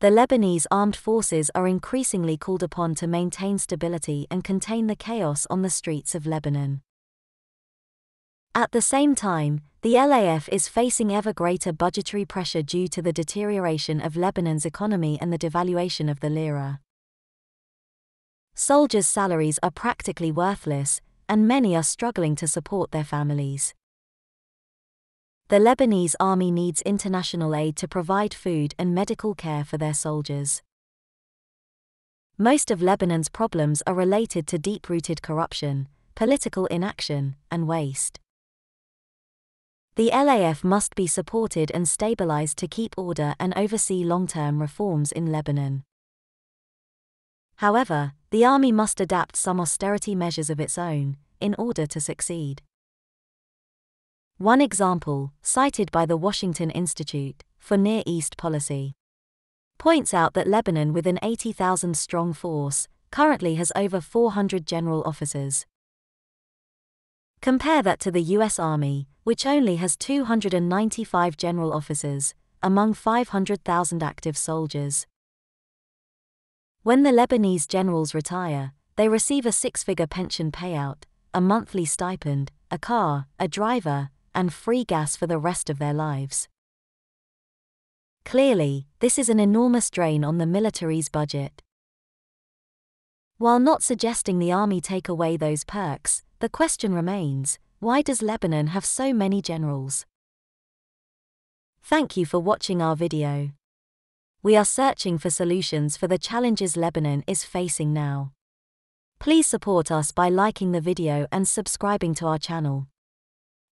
the Lebanese armed forces are increasingly called upon to maintain stability and contain the chaos on the streets of Lebanon. At the same time, the LAF is facing ever greater budgetary pressure due to the deterioration of Lebanon's economy and the devaluation of the lira. Soldiers' salaries are practically worthless, and many are struggling to support their families. The Lebanese army needs international aid to provide food and medical care for their soldiers. Most of Lebanon's problems are related to deep rooted corruption, political inaction, and waste. The LAF must be supported and stabilized to keep order and oversee long term reforms in Lebanon. However, the army must adapt some austerity measures of its own, in order to succeed. One example, cited by the Washington Institute for Near East Policy, points out that Lebanon, with an 80,000 strong force, currently has over 400 general officers. Compare that to the U.S. Army, which only has 295 general officers, among 500,000 active soldiers. When the Lebanese generals retire, they receive a six figure pension payout, a monthly stipend, a car, a driver, and free gas for the rest of their lives. Clearly, this is an enormous drain on the military's budget. While not suggesting the army take away those perks, the question remains why does Lebanon have so many generals? Thank you for watching our video. We are searching for solutions for the challenges Lebanon is facing now. Please support us by liking the video and subscribing to our channel.